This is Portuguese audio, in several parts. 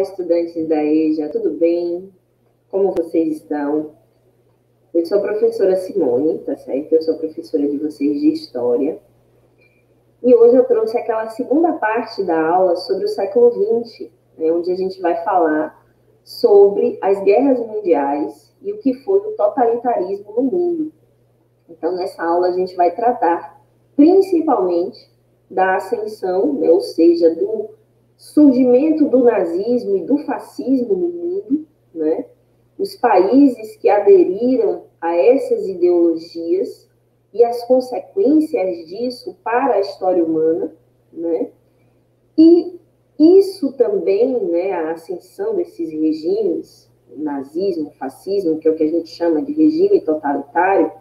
Olá, estudantes da EJA, tudo bem? Como vocês estão? Eu sou a professora Simone, tá certo? Eu sou professora de vocês de História. E hoje eu trouxe aquela segunda parte da aula sobre o século XX, né, onde a gente vai falar sobre as guerras mundiais e o que foi o totalitarismo no mundo. Então, nessa aula, a gente vai tratar principalmente da ascensão, né, ou seja, do surgimento do nazismo e do fascismo no mundo, né? os países que aderiram a essas ideologias e as consequências disso para a história humana, né? E isso também, né, a ascensão desses regimes, nazismo, fascismo, que é o que a gente chama de regime totalitário,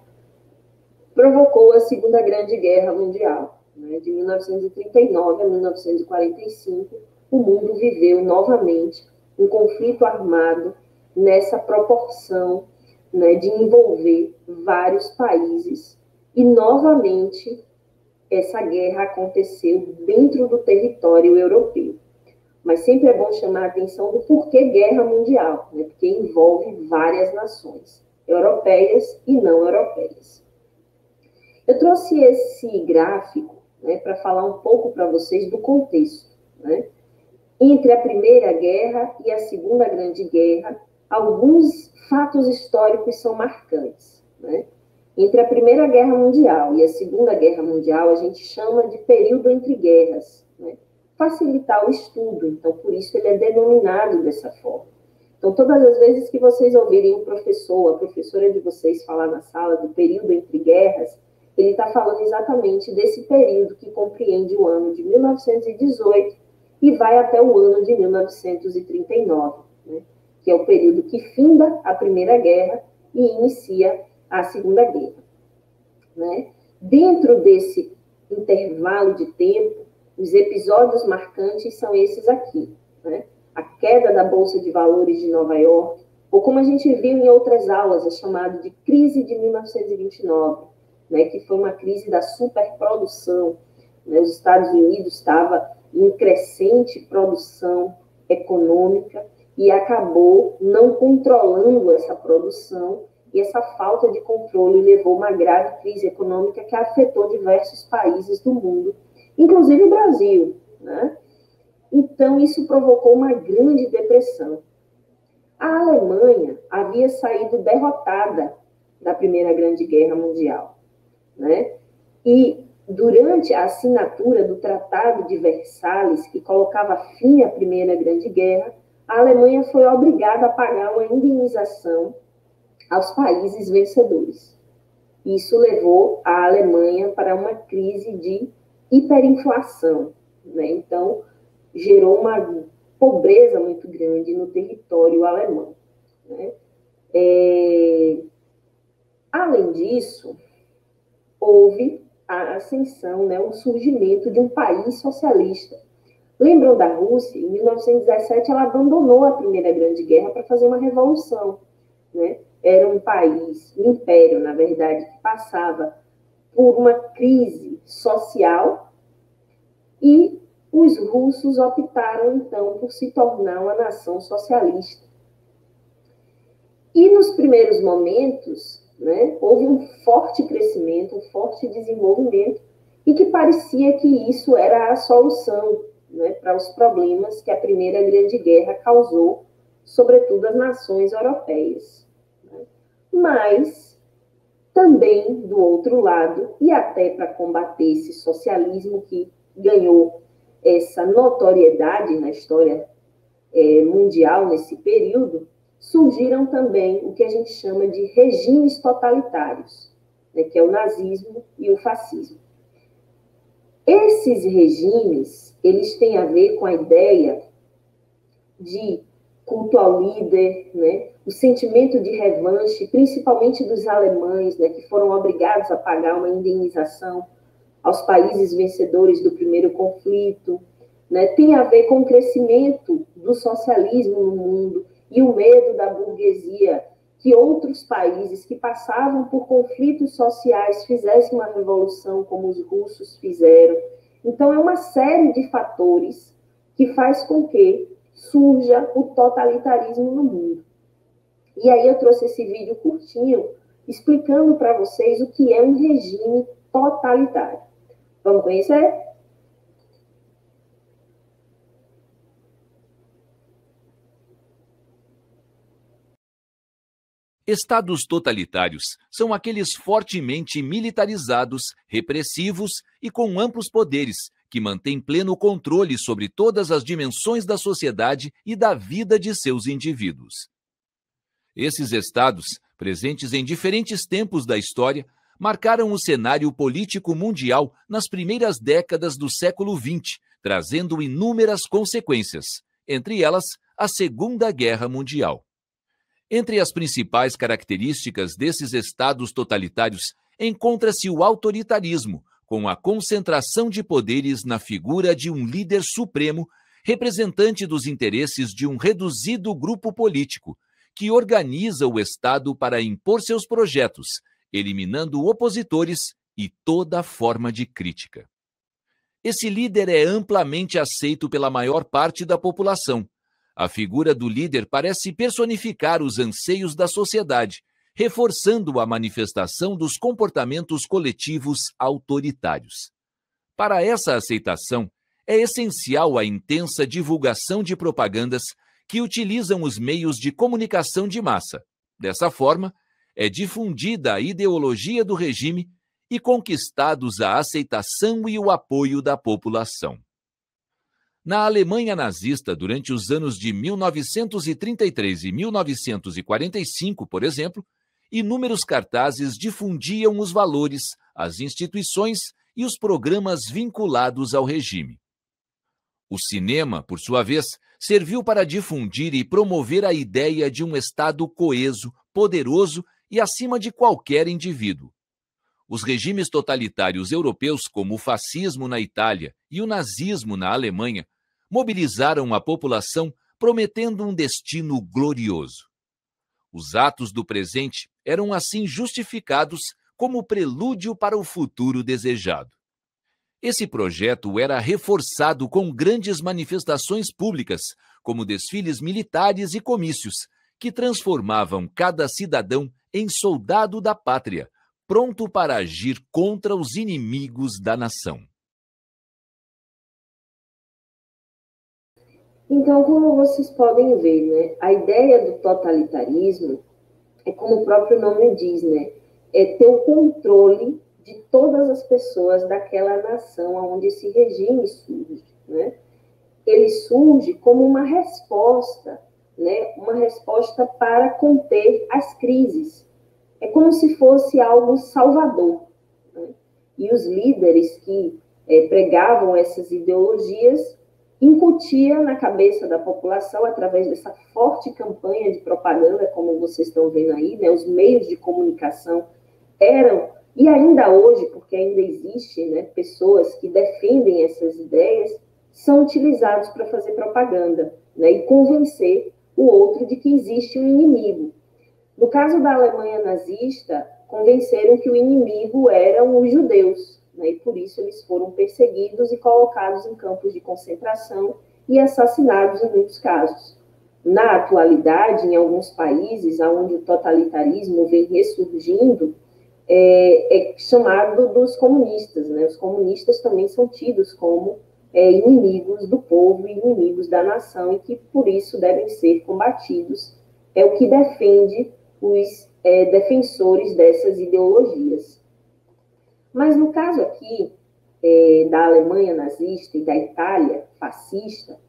provocou a Segunda Grande Guerra Mundial né, de 1939 a 1945, o mundo viveu novamente um conflito armado nessa proporção né, de envolver vários países e novamente essa guerra aconteceu dentro do território europeu. Mas sempre é bom chamar a atenção do porquê guerra mundial, né, porque envolve várias nações, europeias e não europeias. Eu trouxe esse gráfico né, para falar um pouco para vocês do contexto. Né? Entre a Primeira Guerra e a Segunda Grande Guerra, alguns fatos históricos são marcantes. Né? Entre a Primeira Guerra Mundial e a Segunda Guerra Mundial, a gente chama de período entre guerras, né? facilitar o estudo, então por isso ele é denominado dessa forma. Então, todas as vezes que vocês ouvirem o professor, a professora de vocês falar na sala do período entre guerras, ele está falando exatamente desse período que compreende o ano de 1918 e vai até o ano de 1939, né? que é o período que finda a Primeira Guerra e inicia a Segunda Guerra. Né? Dentro desse intervalo de tempo, os episódios marcantes são esses aqui. Né? A queda da Bolsa de Valores de Nova York, ou como a gente viu em outras aulas, é chamado de crise de 1929, né, que foi uma crise da superprodução. Né? Os Estados Unidos estava em crescente produção econômica e acabou não controlando essa produção e essa falta de controle levou uma grave crise econômica que afetou diversos países do mundo, inclusive o Brasil, né? Então isso provocou uma grande depressão. A Alemanha havia saído derrotada da Primeira Grande Guerra Mundial né? E durante a assinatura do Tratado de Versalhes, que colocava fim à Primeira Grande Guerra, a Alemanha foi obrigada a pagar uma indenização aos países vencedores. Isso levou a Alemanha para uma crise de hiperinflação. Né? Então, gerou uma pobreza muito grande no território alemão. Né? É... Além disso, houve a ascensão, né, o surgimento de um país socialista. Lembram da Rússia? Em 1917, ela abandonou a Primeira Grande Guerra para fazer uma revolução. Né? Era um país, um império, na verdade, que passava por uma crise social e os russos optaram, então, por se tornar uma nação socialista. E nos primeiros momentos, né? Houve um forte crescimento, um forte desenvolvimento, e que parecia que isso era a solução né, para os problemas que a Primeira Grande Guerra causou, sobretudo às nações europeias. Né? Mas, também, do outro lado, e até para combater esse socialismo que ganhou essa notoriedade na história é, mundial nesse período, surgiram também o que a gente chama de regimes totalitários, né, que é o nazismo e o fascismo. Esses regimes, eles têm a ver com a ideia de culto ao líder, né, o sentimento de revanche, principalmente dos alemães, né, que foram obrigados a pagar uma indenização aos países vencedores do primeiro conflito, né, tem a ver com o crescimento do socialismo no mundo, e o medo da burguesia que outros países que passavam por conflitos sociais fizessem uma revolução como os russos fizeram. Então, é uma série de fatores que faz com que surja o totalitarismo no mundo. E aí eu trouxe esse vídeo curtinho explicando para vocês o que é um regime totalitário. Vamos conhecer? Estados totalitários são aqueles fortemente militarizados, repressivos e com amplos poderes, que mantêm pleno controle sobre todas as dimensões da sociedade e da vida de seus indivíduos. Esses estados, presentes em diferentes tempos da história, marcaram o cenário político mundial nas primeiras décadas do século XX, trazendo inúmeras consequências, entre elas a Segunda Guerra Mundial. Entre as principais características desses estados totalitários encontra-se o autoritarismo, com a concentração de poderes na figura de um líder supremo, representante dos interesses de um reduzido grupo político, que organiza o Estado para impor seus projetos, eliminando opositores e toda forma de crítica. Esse líder é amplamente aceito pela maior parte da população, a figura do líder parece personificar os anseios da sociedade, reforçando a manifestação dos comportamentos coletivos autoritários. Para essa aceitação, é essencial a intensa divulgação de propagandas que utilizam os meios de comunicação de massa. Dessa forma, é difundida a ideologia do regime e conquistados a aceitação e o apoio da população. Na Alemanha nazista, durante os anos de 1933 e 1945, por exemplo, inúmeros cartazes difundiam os valores, as instituições e os programas vinculados ao regime. O cinema, por sua vez, serviu para difundir e promover a ideia de um Estado coeso, poderoso e acima de qualquer indivíduo. Os regimes totalitários europeus, como o fascismo na Itália e o nazismo na Alemanha, mobilizaram a população prometendo um destino glorioso. Os atos do presente eram assim justificados como prelúdio para o futuro desejado. Esse projeto era reforçado com grandes manifestações públicas, como desfiles militares e comícios, que transformavam cada cidadão em soldado da pátria, pronto para agir contra os inimigos da nação. Então, como vocês podem ver, né, a ideia do totalitarismo é como o próprio nome diz, né, é ter o controle de todas as pessoas daquela nação onde esse regime surge, né? Ele surge como uma resposta, né, uma resposta para conter as crises. É como se fosse algo salvador. Né? E os líderes que é, pregavam essas ideologias incutia na cabeça da população, através dessa forte campanha de propaganda, como vocês estão vendo aí, né, os meios de comunicação eram, e ainda hoje, porque ainda existe né, pessoas que defendem essas ideias, são utilizados para fazer propaganda né, e convencer o outro de que existe um inimigo. No caso da Alemanha nazista, convenceram que o inimigo eram os judeus, né, e por isso eles foram perseguidos e colocados em campos de concentração e assassinados em muitos casos. Na atualidade, em alguns países onde o totalitarismo vem ressurgindo, é, é chamado dos comunistas. Né? Os comunistas também são tidos como é, inimigos do povo inimigos da nação e que por isso devem ser combatidos. É o que defende os é, defensores dessas ideologias. Mas no caso aqui é, da Alemanha nazista e da Itália fascista,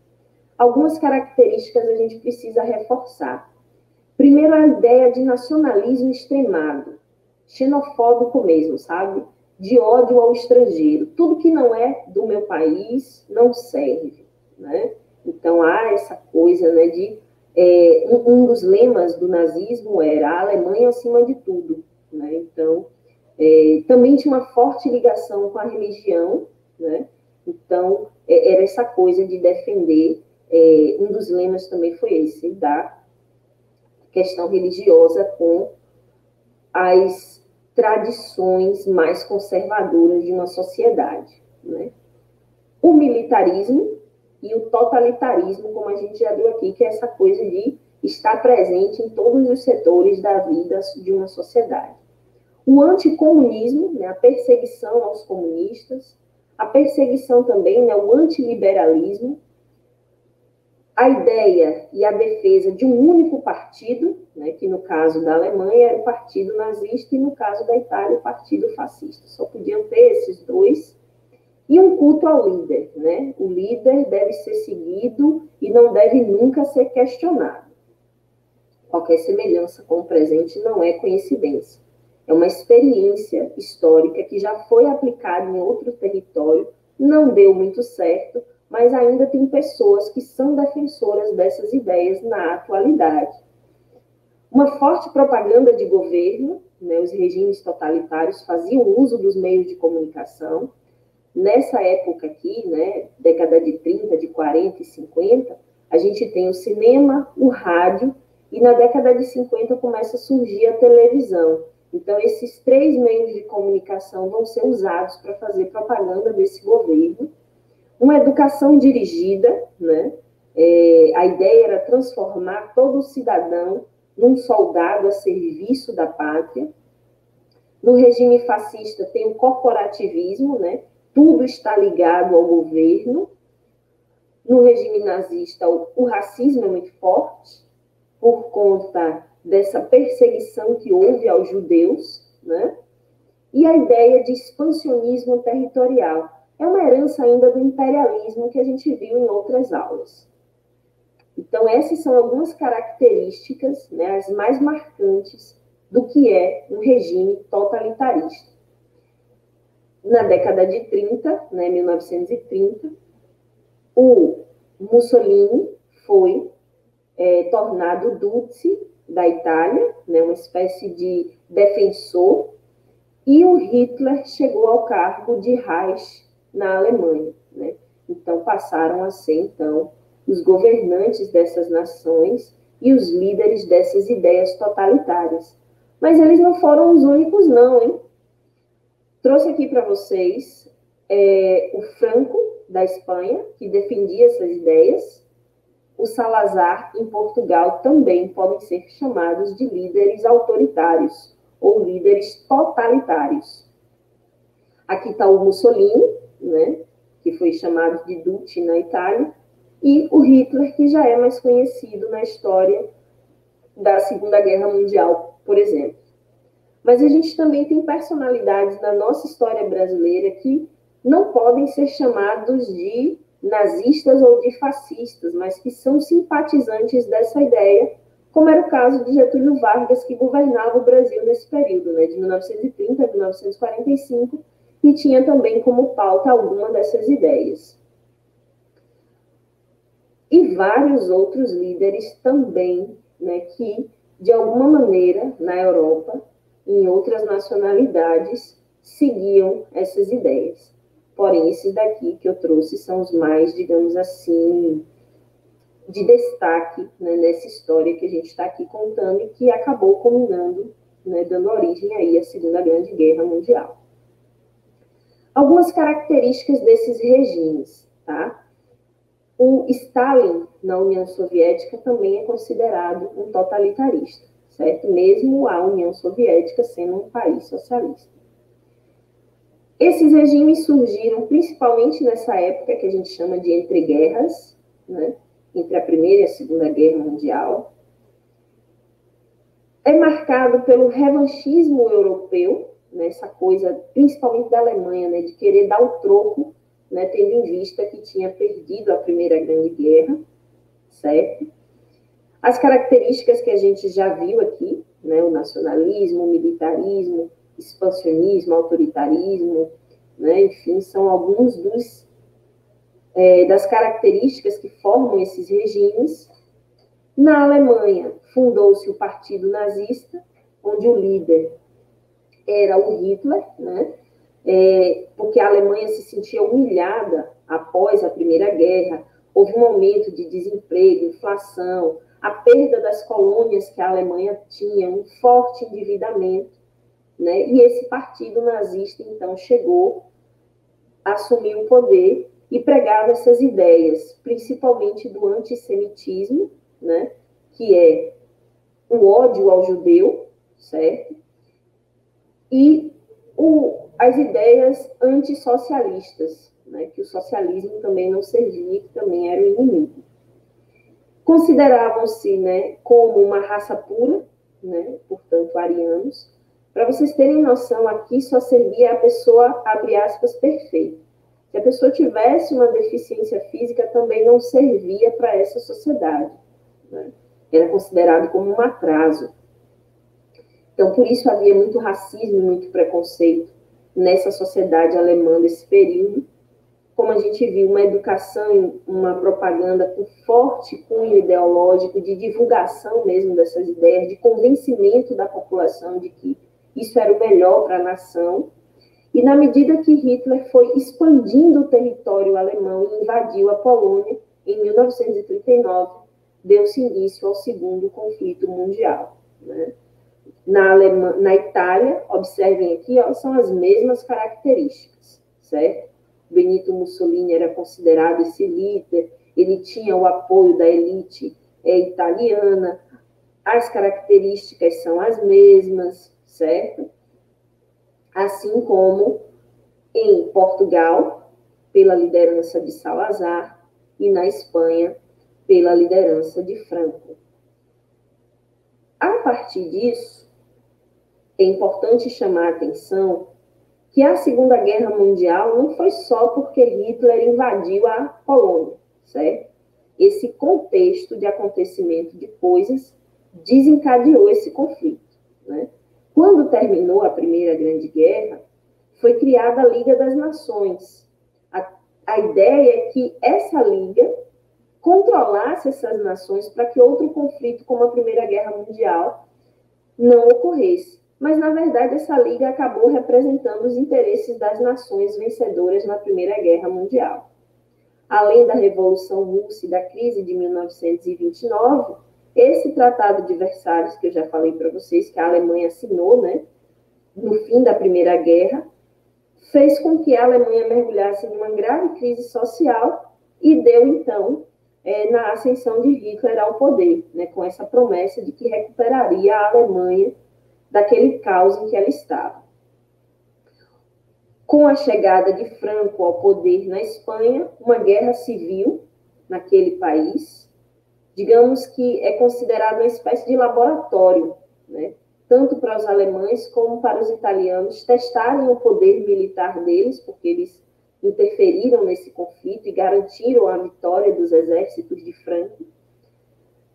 algumas características a gente precisa reforçar. Primeiro, a ideia de nacionalismo extremado, xenofóbico mesmo, sabe? De ódio ao estrangeiro. Tudo que não é do meu país não serve, né? Então, há essa coisa né, de. É, um, um dos lemas do nazismo era a Alemanha acima de tudo. Né? Então, é, também tinha uma forte ligação com a religião, né? Então, é, era essa coisa de defender, é, um dos lemas também foi esse, da questão religiosa com as tradições mais conservadoras de uma sociedade, né? O militarismo, e o totalitarismo, como a gente já viu aqui, que é essa coisa de estar presente em todos os setores da vida de uma sociedade. O anticomunismo, né, a perseguição aos comunistas, a perseguição também, né, o antiliberalismo, a ideia e a defesa de um único partido, né, que no caso da Alemanha era o Partido Nazista e no caso da Itália o Partido Fascista. Só podiam ter esses dois. E um culto ao líder, né? O líder deve ser seguido e não deve nunca ser questionado. Qualquer semelhança com o presente não é coincidência. É uma experiência histórica que já foi aplicada em outro território, não deu muito certo, mas ainda tem pessoas que são defensoras dessas ideias na atualidade. Uma forte propaganda de governo, né, os regimes totalitários faziam uso dos meios de comunicação. Nessa época aqui, né, década de 30, de 40 e 50, a gente tem o cinema, o rádio, e na década de 50 começa a surgir a televisão. Então, esses três meios de comunicação vão ser usados para fazer propaganda desse governo uma educação dirigida, né? É, a ideia era transformar todo cidadão num soldado a serviço da pátria. No regime fascista tem o corporativismo, né? Tudo está ligado ao governo. No regime nazista, o, racismo é muito forte por conta dessa perseguição que houve aos judeus, né? E a ideia de expansionismo territorial é uma herança ainda do imperialismo que a gente viu em outras aulas. Então, essas são algumas características, né, as mais marcantes do que é um regime totalitarista. Na década de 30, né, 1930, o Mussolini foi é, tornado Duce da Itália, né, uma espécie de defensor, e o Hitler chegou ao cargo de Reich na Alemanha. Né? Então, passaram a ser, então, os governantes dessas nações e os líderes dessas ideias totalitárias. Mas eles não foram os únicos, não, hein? Trouxe aqui para vocês é, o Franco, da Espanha, que defendia essas ideias. O Salazar, em Portugal, também podem ser chamados de líderes autoritários ou líderes totalitários. Aqui está o Mussolini, né, que foi chamado de Duce na Itália, e o Hitler, que já é mais conhecido na história da Segunda Guerra Mundial, por exemplo. Mas a gente também tem personalidades na nossa história brasileira que não podem ser chamados de nazistas ou de fascistas, mas que são simpatizantes dessa ideia, como era o caso de Getúlio Vargas, que governava o Brasil nesse período, né, de 1930 a 1945, e tinha também como pauta alguma dessas ideias. E vários outros líderes também, né, que, de alguma maneira, na Europa, em outras nacionalidades, seguiam essas ideias. Porém, esses daqui que eu trouxe são os mais, digamos assim, de destaque né, nessa história que a gente está aqui contando e que acabou culminando, né, dando origem aí à Segunda Grande Guerra Mundial. Algumas características desses regimes, tá? O Stalin, na União Soviética, também é considerado um totalitarista, certo? Mesmo a União Soviética sendo um país socialista. Esses regimes surgiram principalmente nessa época que a gente chama de entreguerras, né? entre a Primeira e a Segunda Guerra Mundial. É marcado pelo revanchismo europeu, nessa coisa, principalmente da Alemanha, né, de querer dar o troco, né, tendo em vista que tinha perdido a Primeira Grande Guerra, certo? As características que a gente já viu aqui, né, o nacionalismo, o militarismo, expansionismo, autoritarismo, né, enfim, são alguns dos é, das características que formam esses regimes. Na Alemanha, fundou-se o Partido Nazista, onde o líder era o Hitler, né? É, porque a Alemanha se sentia humilhada após a Primeira Guerra, houve um aumento de desemprego, inflação, a perda das colônias que a Alemanha tinha, um forte endividamento, né? E esse partido nazista então chegou a assumir o poder e pregava essas ideias, principalmente do antissemitismo, né, que é o ódio ao judeu, certo? E o, as ideias antissocialistas, né, que o socialismo também não servia, que também era o inimigo. Consideravam-se né, como uma raça pura, né, portanto, arianos. Para vocês terem noção, aqui só servia a pessoa, abre aspas, perfeita. Se a pessoa tivesse uma deficiência física, também não servia para essa sociedade. Né? Era considerado como um atraso. Então, por isso havia muito racismo, muito preconceito nessa sociedade alemã desse período. Como a gente viu, uma educação, uma propaganda com forte cunho ideológico, de divulgação mesmo dessas ideias, de convencimento da população de que isso era o melhor para a nação. E na medida que Hitler foi expandindo o território alemão e invadiu a Polônia em 1939, deu-se início ao segundo conflito mundial. Né? Na, Alemanha, na Itália, observem aqui, ó, são as mesmas características, certo? Benito Mussolini era considerado esse líder, ele tinha o apoio da elite é, italiana, as características são as mesmas, certo? Assim como em Portugal, pela liderança de Salazar, e na Espanha, pela liderança de Franco. A partir disso, é importante chamar a atenção que a Segunda Guerra Mundial não foi só porque Hitler invadiu a Polônia, certo? Esse contexto de acontecimento de coisas desencadeou esse conflito, né? Quando terminou a Primeira Grande Guerra, foi criada a Liga das Nações. A, a ideia é que essa liga controlasse essas nações para que outro conflito, como a Primeira Guerra Mundial, não ocorresse. Mas, na verdade, essa liga acabou representando os interesses das nações vencedoras na Primeira Guerra Mundial. Além da Revolução Russa e da crise de 1929, esse Tratado de Versalhes, que eu já falei para vocês, que a Alemanha assinou né, no fim da Primeira Guerra, fez com que a Alemanha mergulhasse em uma grave crise social e deu, então, é, na ascensão de Hitler ao poder, né, com essa promessa de que recuperaria a Alemanha daquele caos em que ela estava. Com a chegada de Franco ao poder na Espanha, uma guerra civil naquele país, digamos que é considerado uma espécie de laboratório, né, tanto para os alemães como para os italianos testarem o poder militar deles, porque eles interferiram nesse conflito e garantiram a vitória dos exércitos de Franco.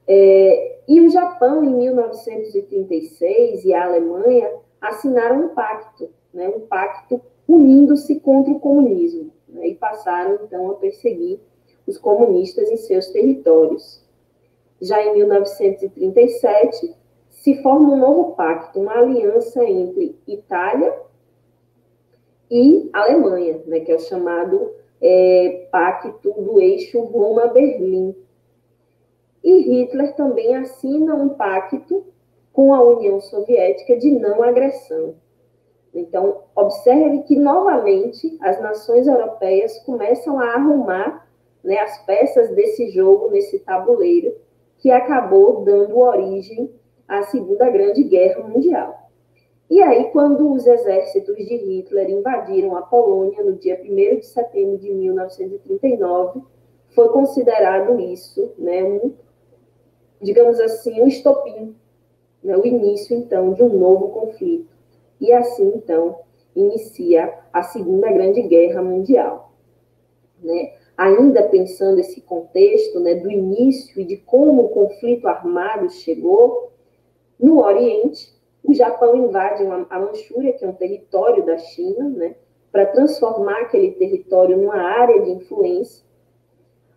É, e o Japão, em 1936, e a Alemanha assinaram um pacto, né, um pacto unindo-se contra o comunismo, né, e passaram, então, a perseguir os comunistas em seus territórios. Já em 1937, se forma um novo pacto, uma aliança entre Itália, e Alemanha, né, que é o chamado é, Pacto do Eixo Roma-Berlim. E Hitler também assina um pacto com a União Soviética de não agressão. Então, observe que, novamente, as nações europeias começam a arrumar né, as peças desse jogo, nesse tabuleiro, que acabou dando origem à Segunda Grande Guerra Mundial. E aí, quando os exércitos de Hitler invadiram a Polônia no dia 1 de setembro de 1939, foi considerado isso, né, um, digamos assim, um estopim, né, o início, então, de um novo conflito. E assim, então, inicia a Segunda Grande Guerra Mundial. Né? Ainda pensando esse contexto né, do início e de como o conflito armado chegou, no Oriente, o Japão invade a Manchúria, que é um território da China, né, para transformar aquele território numa área de influência.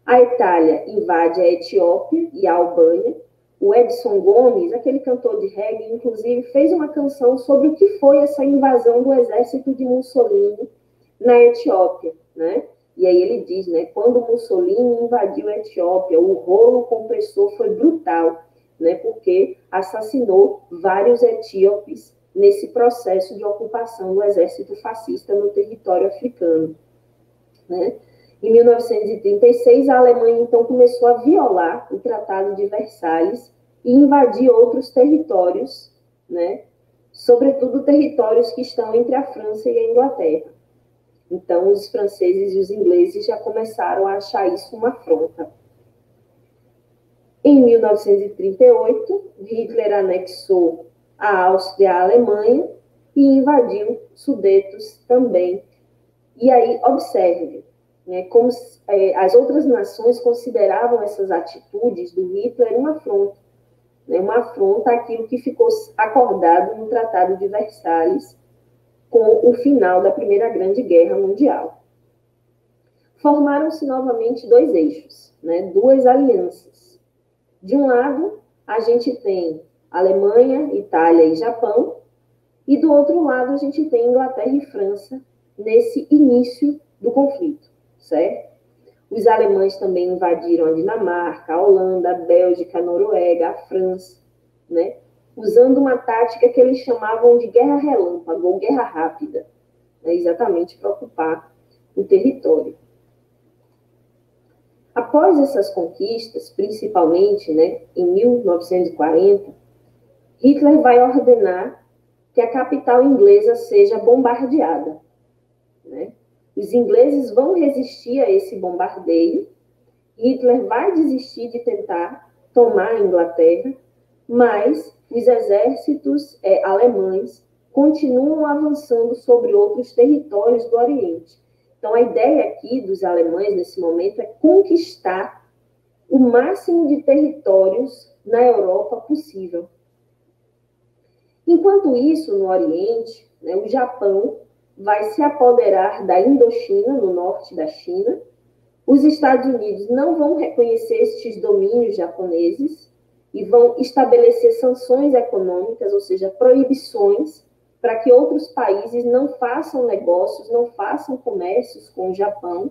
A Itália invade a Etiópia e a Albânia. O Edson Gomes, aquele cantor de reggae, inclusive fez uma canção sobre o que foi essa invasão do exército de Mussolini na Etiópia, né? E aí ele diz, né, quando Mussolini invadiu a Etiópia, o rolo compressor foi brutal né, porque assassinou vários etíopes nesse processo de ocupação do exército fascista no território africano. Né? Em 1936, a Alemanha então começou a violar o Tratado de Versalhes e invadir outros territórios, né? sobretudo territórios que estão entre a França e a Inglaterra. Então, os franceses e os ingleses já começaram a achar isso uma afronta. Em 1938, Hitler anexou a Áustria à Alemanha e invadiu Sudetos também. E aí, observe, né, como é, as outras nações consideravam essas atitudes do Hitler uma afronta, né, uma afronta àquilo que ficou acordado no Tratado de Versalhes com o final da Primeira Grande Guerra Mundial. Formaram-se novamente dois eixos, né, duas alianças. De um lado, a gente tem Alemanha, Itália e Japão, e do outro lado, a gente tem Inglaterra e França nesse início do conflito certo? Os alemães também invadiram a Dinamarca, a Holanda, a Bélgica, a Noruega, a França, né? usando uma tática que eles chamavam de guerra relâmpago ou guerra rápida, né? exatamente para ocupar o território. Após essas conquistas, principalmente né, em 1940, Hitler vai ordenar que a capital inglesa seja bombardeada. Né? Os ingleses vão resistir a esse bombardeio. Hitler vai desistir de tentar tomar a Inglaterra, mas os exércitos é, alemães continuam avançando sobre outros territórios do Oriente. Então, a ideia aqui dos alemães nesse momento é conquistar o máximo de territórios na Europa possível. Enquanto isso, no Oriente, né, o Japão vai se apoderar da Indochina, no norte da China. Os Estados Unidos não vão reconhecer estes domínios japoneses e vão estabelecer sanções econômicas, ou seja, proibições, para que outros países não façam negócios, não façam comércios com o Japão.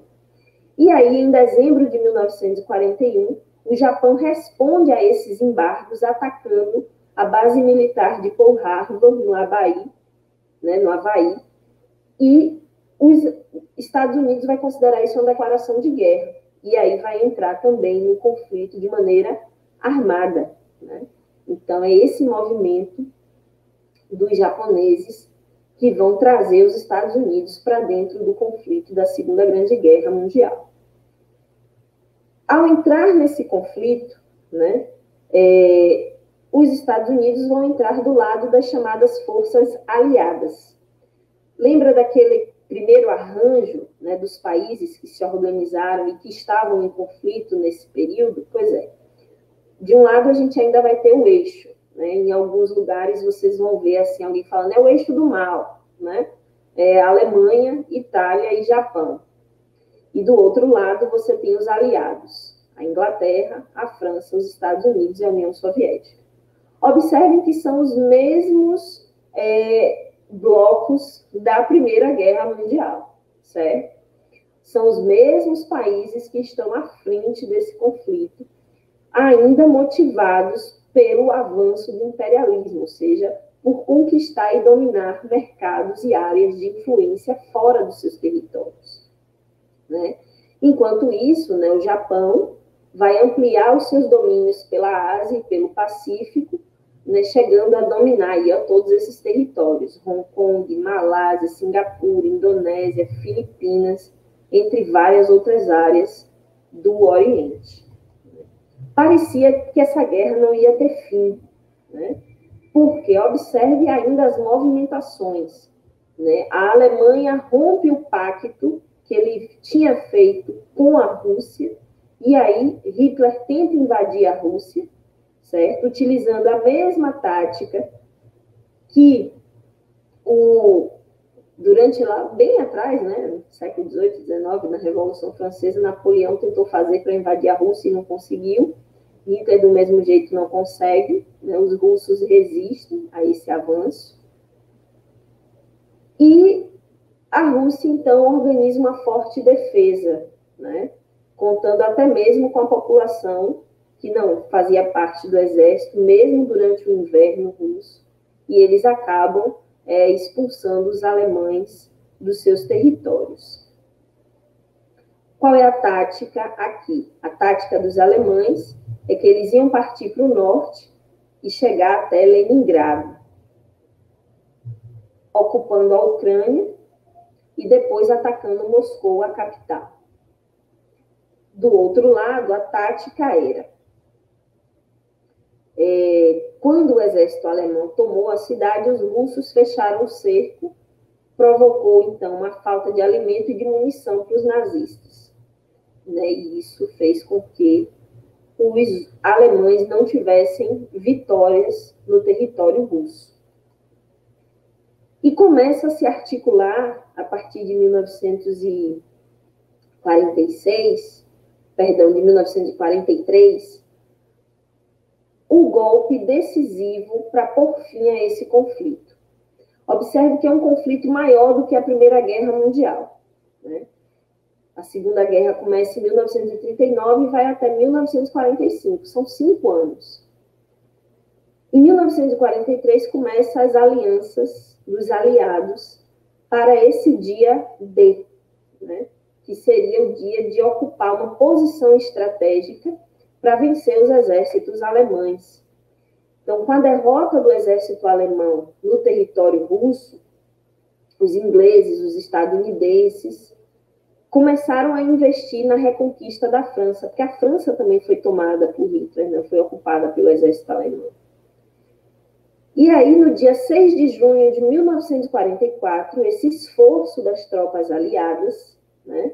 E aí, em dezembro de 1941, o Japão responde a esses embargos atacando a base militar de Pearl Harbor, no Havaí, né, no Havaí, e os Estados Unidos vai considerar isso uma declaração de guerra. E aí vai entrar também no conflito de maneira armada. Né? Então, é esse movimento dos japoneses que vão trazer os Estados Unidos para dentro do conflito da Segunda Grande Guerra Mundial. Ao entrar nesse conflito, né, é, os Estados Unidos vão entrar do lado das chamadas forças aliadas, Lembra daquele primeiro arranjo né, dos países que se organizaram e que estavam em conflito nesse período? Pois é. De um lado, a gente ainda vai ter o eixo. Né? Em alguns lugares, vocês vão ver assim, alguém falando, é o eixo do mal. Né? É Alemanha, Itália e Japão. E do outro lado, você tem os aliados. A Inglaterra, a França, os Estados Unidos e a União Soviética. Observem que são os mesmos é, blocos da Primeira Guerra Mundial, certo? São os mesmos países que estão à frente desse conflito, ainda motivados pelo avanço do imperialismo, ou seja, por conquistar e dominar mercados e áreas de influência fora dos seus territórios. Né? Enquanto isso, né, o Japão vai ampliar os seus domínios pela Ásia e pelo Pacífico, né, chegando a dominar aí, ó, todos esses territórios, Hong Kong, Malásia, Singapura, Indonésia, Filipinas, entre várias outras áreas do Oriente. Parecia que essa guerra não ia ter fim, né? porque observe ainda as movimentações. Né? A Alemanha rompe o pacto que ele tinha feito com a Rússia, e aí Hitler tenta invadir a Rússia, certo? Utilizando a mesma tática que o durante lá bem atrás, né, no século XVIII, XIX, na Revolução Francesa, Napoleão tentou fazer para invadir a Rússia e não conseguiu. Hitler do mesmo jeito não consegue, né? Os russos resistem a esse avanço. E a Rússia então organiza uma forte defesa, né? Contando até mesmo com a população que não fazia parte do exército, mesmo durante o inverno russo, e eles acabam é, expulsando os alemães dos seus territórios. Qual é a tática aqui? A tática dos alemães é que eles iam partir para o norte e chegar até Leningrado, ocupando a Ucrânia e depois atacando Moscou, a capital. Do outro lado, a tática era é, quando o exército alemão tomou a cidade, os russos fecharam o cerco, provocou então uma falta de alimento e de munição para os nazistas. Né? E isso fez com que os alemães não tivessem vitórias no território russo. E começa a se articular, a partir de 1946, perdão, de 1943, o golpe decisivo para pôr fim a esse conflito. Observe que é um conflito maior do que a Primeira Guerra Mundial. Né? A Segunda Guerra começa em 1939 e vai até 1945, são cinco anos. Em 1943 começam as alianças dos aliados para esse dia D, né? que seria o dia de ocupar uma posição estratégica para vencer os exércitos alemães. Então, com a derrota do exército alemão no território russo, os ingleses, os estadunidenses, começaram a investir na reconquista da França, porque a França também foi tomada por Hitler, né? foi ocupada pelo exército alemão. E aí, no dia 6 de junho de 1944, esse esforço das tropas aliadas, né,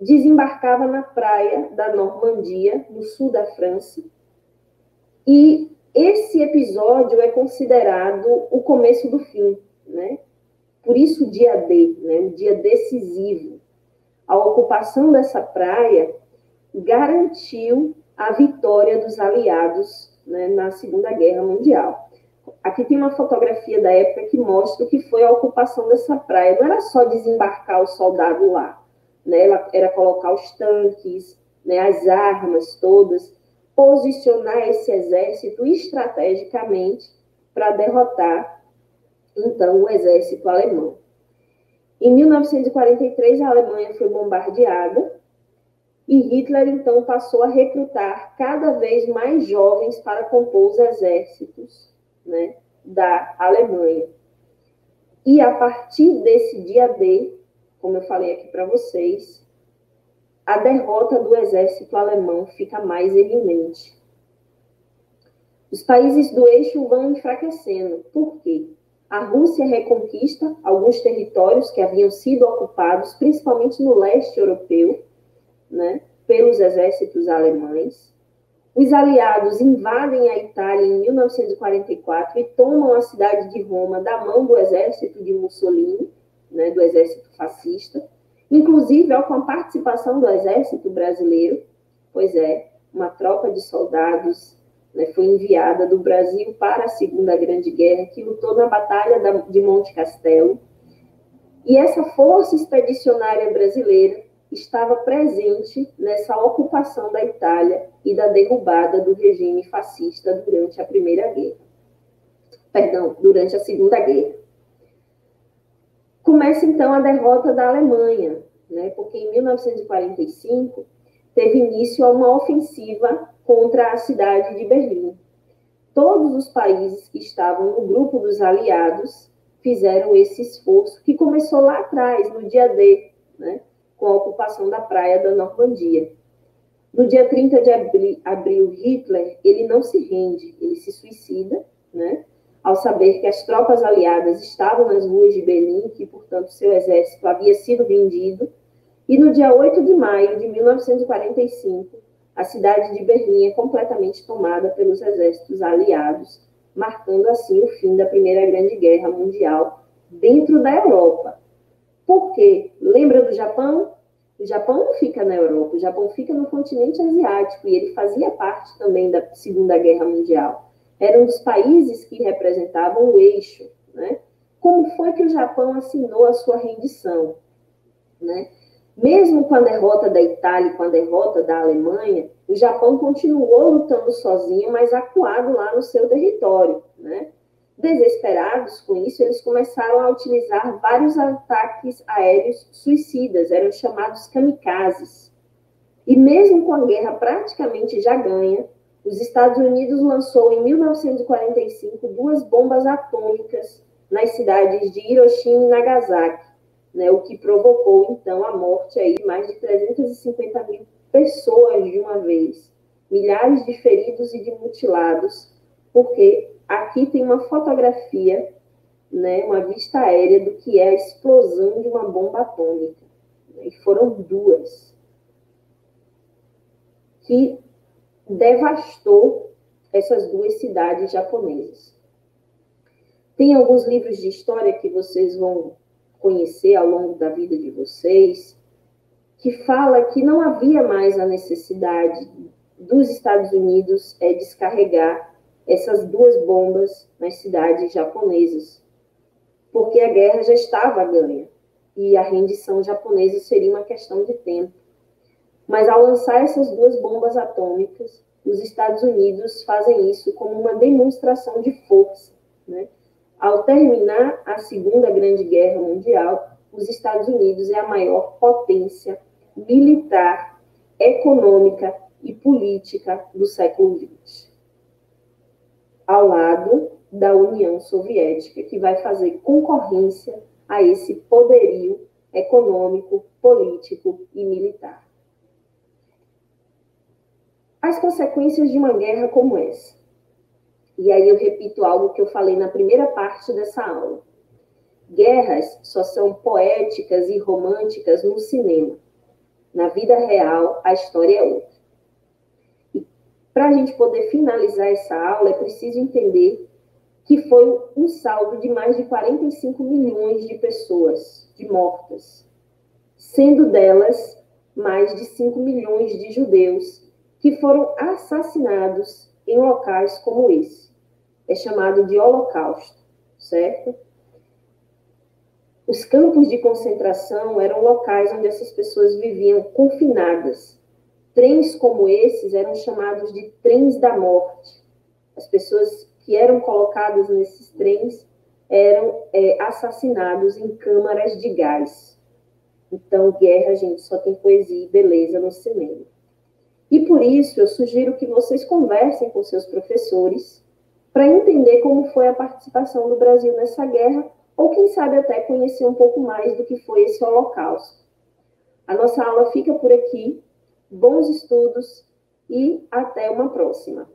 desembarcava na praia da Normandia, no sul da França, e esse episódio é considerado o começo do fim, né? Por isso o dia D, né? o dia decisivo. A ocupação dessa praia garantiu a vitória dos aliados né, na Segunda Guerra Mundial. Aqui tem uma fotografia da época que mostra o que foi a ocupação dessa praia. Não era só desembarcar o soldado lá, né? era colocar os tanques, né, as armas todas, posicionar esse exército estrategicamente para derrotar, então, o exército alemão. Em 1943, a Alemanha foi bombardeada e Hitler, então, passou a recrutar cada vez mais jovens para compor os exércitos né, da Alemanha. E a partir desse dia D, como eu falei aqui para vocês, a derrota do exército alemão fica mais eminente. Os países do eixo vão enfraquecendo. Por quê? A Rússia reconquista alguns territórios que haviam sido ocupados, principalmente no leste europeu, né, pelos exércitos alemães. Os aliados invadem a Itália em 1944 e tomam a cidade de Roma da mão do exército de Mussolini né, do exército fascista, inclusive ó, com a participação do exército brasileiro, pois é, uma tropa de soldados né, foi enviada do Brasil para a Segunda Grande Guerra, que lutou na Batalha de Monte Castelo, e essa força expedicionária brasileira estava presente nessa ocupação da Itália e da derrubada do regime fascista durante a Primeira Guerra. Perdão, durante a Segunda Guerra. Começa então a derrota da Alemanha, né? porque em 1945 teve início uma ofensiva contra a cidade de Berlim. Todos os países que estavam no grupo dos aliados fizeram esse esforço, que começou lá atrás, no dia D, né? com a ocupação da praia da Normandia. No dia 30 de abril, Hitler ele não se rende, ele se suicida, né? Ao saber que as tropas aliadas estavam nas ruas de Berlim, que, portanto, seu exército havia sido vendido, e no dia 8 de maio de 1945, a cidade de Berlim é completamente tomada pelos exércitos aliados, marcando assim o fim da Primeira Grande Guerra Mundial dentro da Europa. Por quê? Lembra do Japão? O Japão não fica na Europa, o Japão fica no continente asiático e ele fazia parte também da Segunda Guerra Mundial era um dos países que representavam o eixo. Né? Como foi que o Japão assinou a sua rendição? Né? Mesmo com a derrota da Itália e com a derrota da Alemanha, o Japão continuou lutando sozinho, mas acuado lá no seu território. Né? Desesperados com isso, eles começaram a utilizar vários ataques aéreos suicidas, eram chamados kamikazes. E mesmo com a guerra praticamente já ganha, os Estados Unidos lançou em 1945 duas bombas atômicas nas cidades de Hiroshima e Nagasaki, né, o que provocou então a morte aí de mais de 350 mil pessoas de uma vez, milhares de feridos e de mutilados, porque aqui tem uma fotografia, né, uma vista aérea do que é a explosão de uma bomba atômica. E foram duas. Que devastou essas duas cidades japonesas. Tem alguns livros de história que vocês vão conhecer ao longo da vida de vocês, que fala que não havia mais a necessidade dos Estados Unidos é descarregar essas duas bombas nas cidades japonesas, porque a guerra já estava ganha e a rendição japonesa seria uma questão de tempo. Mas ao lançar essas duas bombas atômicas, os Estados Unidos fazem isso como uma demonstração de força. Né? Ao terminar a Segunda Grande Guerra Mundial, os Estados Unidos é a maior potência militar, econômica e política do século XX, ao lado da União Soviética, que vai fazer concorrência a esse poderio econômico, político e militar as consequências de uma guerra como essa. E aí eu repito algo que eu falei na primeira parte dessa aula. Guerras só são poéticas e românticas no cinema. Na vida real, a história é outra. E para a gente poder finalizar essa aula, é preciso entender que foi um saldo de mais de 45 milhões de pessoas de mortas, sendo delas mais de 5 milhões de judeus que foram assassinados em locais como esse. É chamado de Holocausto, certo? Os campos de concentração eram locais onde essas pessoas viviam confinadas. Trens como esses eram chamados de trens da morte. As pessoas que eram colocadas nesses trens eram é, assassinados em câmaras de gás. Então, guerra, gente, só tem poesia e beleza no cinema. E por isso eu sugiro que vocês conversem com seus professores para entender como foi a participação do Brasil nessa guerra, ou quem sabe até conhecer um pouco mais do que foi esse holocausto. A nossa aula fica por aqui. Bons estudos e até uma próxima.